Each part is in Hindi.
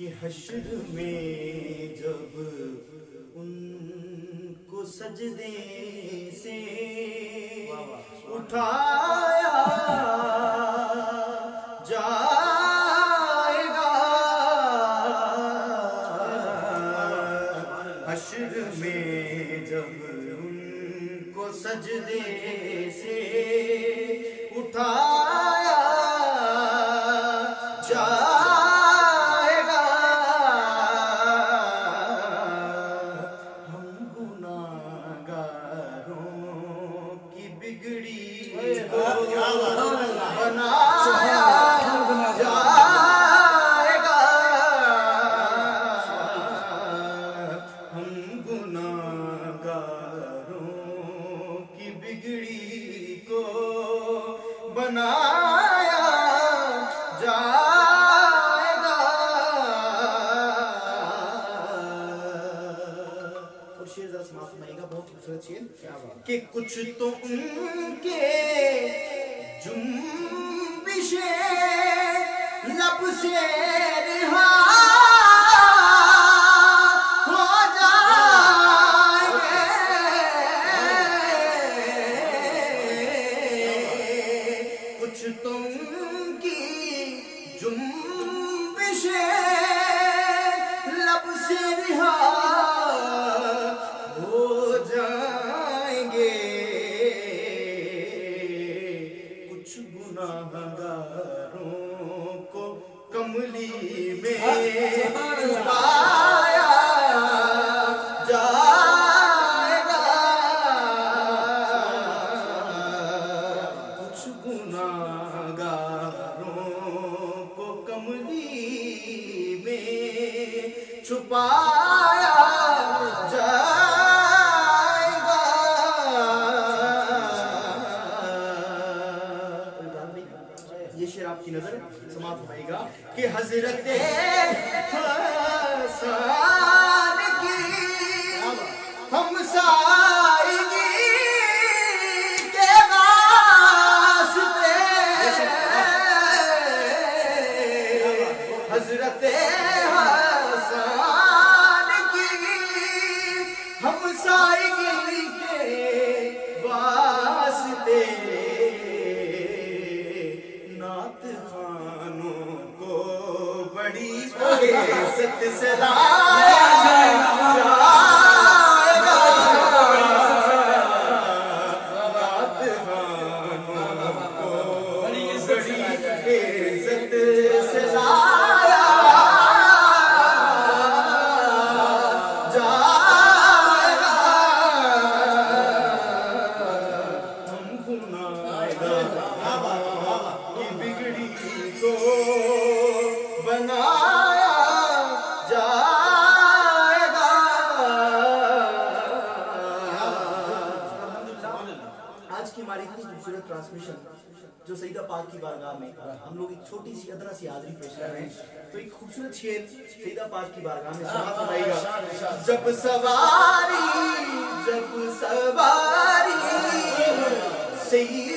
कि हश्र में जब उनको सजदे से उठाया जाएगा, हश्र में जब उनको सजदे से बात कि कुछ तो उनके जुम्बिशे लब से कमली में छुपाया जाएगा। कुछ गुनाहगारों को कमली में छुपाया शेर नज़र समाप्त होगा कि हज़रत हम साईगी के वास्ते। हज़रत खानों को बड़ी सत से जो सईदा पाक की बारगाह में हम लोग एक छोटी सी अदना सी हाजिरी पेश कर रहे हैं। तो एक खूबसूरत शेर सईदा पाक की बारगाह में समाप्त होएगा जब सवारी जब सवारी सही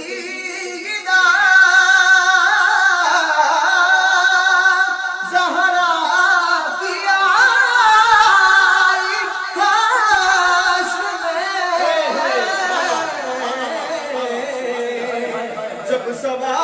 सवा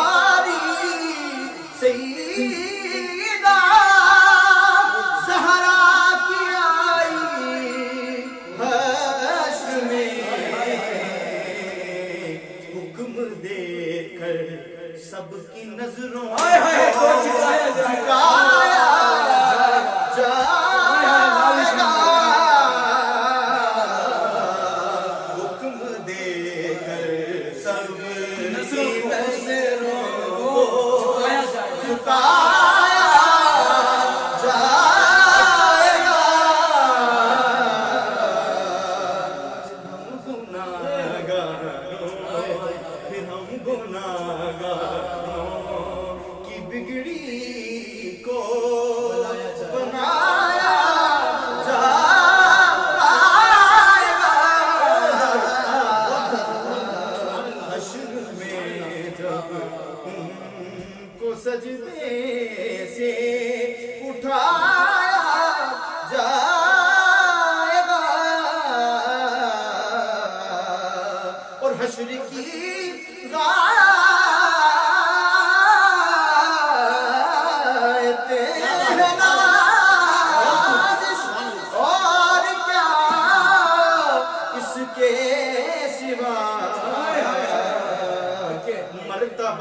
degree.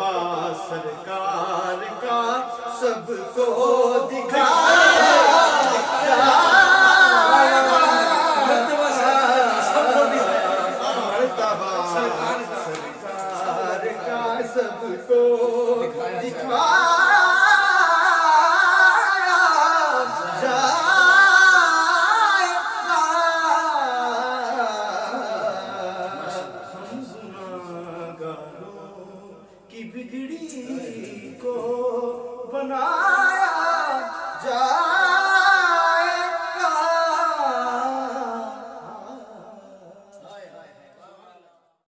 सरकार का सबको दिखा